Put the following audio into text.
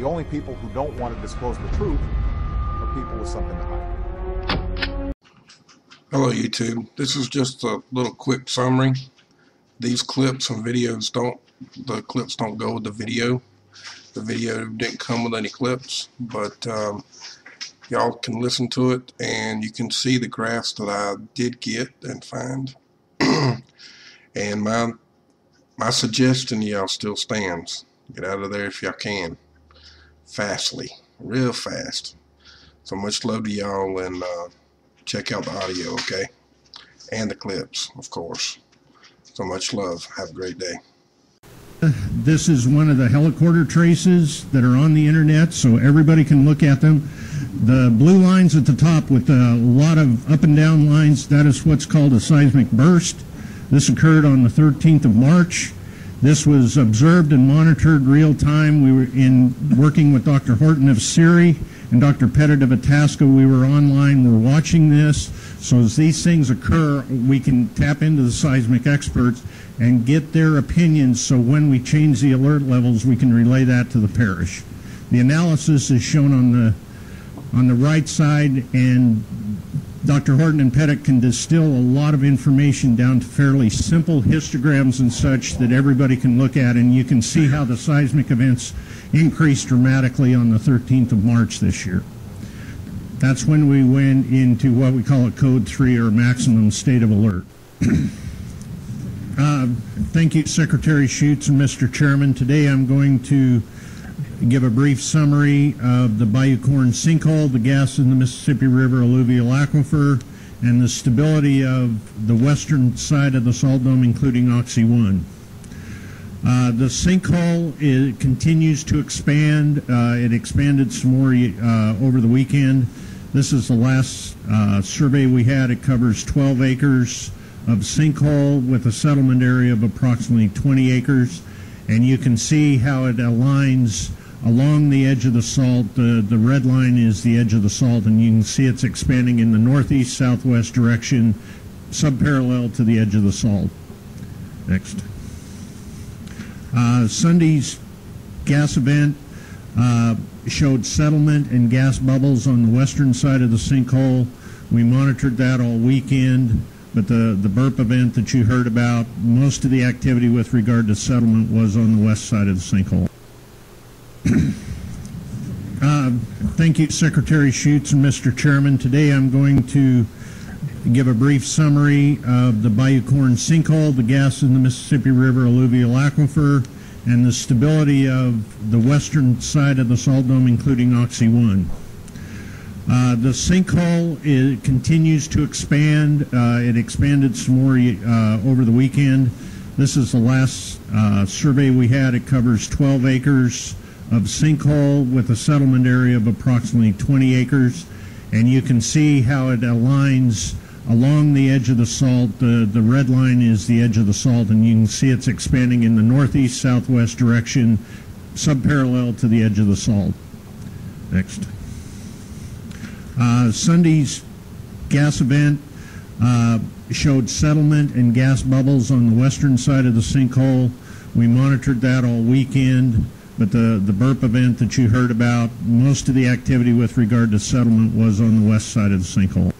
The only people who don't want to disclose the truth are people with something to hide. Hello YouTube. This is just a little quick summary. These clips and videos don't, the clips don't go with the video. The video didn't come with any clips, but um, y'all can listen to it and you can see the graphs that I did get and find. and my my suggestion y'all still stands. Get out of there if y'all can. Fastly. Real fast. So much love to y'all and uh, check out the audio, okay? And the clips, of course. So much love. Have a great day. This is one of the helicorder traces that are on the internet, so everybody can look at them. The blue lines at the top with a lot of up and down lines, that is what's called a seismic burst. This occurred on the 13th of March. This was observed and monitored real time. We were in working with Dr. Horton of CERI and Dr. Pettit of Itasca. We were online. We're watching this. So as these things occur, we can tap into the seismic experts and get their opinions so when we change the alert levels, we can relay that to the parish. The analysis is shown on the on the right side and Dr. Horton and Pettit can distill a lot of information down to fairly simple histograms and such that everybody can look at, and you can see how the seismic events increased dramatically on the 13th of March this year. That's when we went into what we call a code 3 or maximum state of alert. uh, thank you, Secretary Chustz and Mr. Chairman. Today I'm going to give a brief summary of the Bayou Corne sinkhole, the gas in the Mississippi River alluvial aquifer, and the stability of the western side of the salt dome, including Oxy 1. Uh, the sinkhole it continues to expand. Uh, it expanded some more uh, over the weekend. This is the last uh, survey we had. It covers 12 acres of sinkhole with a settlement area of approximately 20 acres. And you can see how it aligns along the edge of the salt. The, the red line is the edge of the salt, and you can see it's expanding in the northeast southwest direction, subparallel to the edge of the salt. Next. Uh, Sunday's gas event uh, showed settlement and gas bubbles on the western side of the sinkhole. We monitored that all weekend, but the, the burp event that you heard about, most of the activity with regard to settlement was on the west side of the sinkhole. Uh, thank you, Secretary Chustz and Mr. Chairman. Today I'm going to give a brief summary of the Bayou Corne sinkhole, the gas in the Mississippi River alluvial aquifer, and the stability of the western side of the salt dome, including Oxy 1. Uh, the sinkhole continues to expand. Uh, it expanded some more uh, over the weekend. This is the last uh, survey we had. It covers 12 acres of sinkhole with a settlement area of approximately 20 acres. And you can see how it aligns along the edge of the salt. The, the red line is the edge of the salt, and you can see it's expanding in the northeast southwest direction, subparallel to the edge of the salt. Next. Uh, Sunday's gas event uh, showed settlement and gas bubbles on the western side of the sinkhole. We monitored that all weekend. But the, the burp event that you heard about, most of the activity with regard to settlement was on the west side of the sinkhole.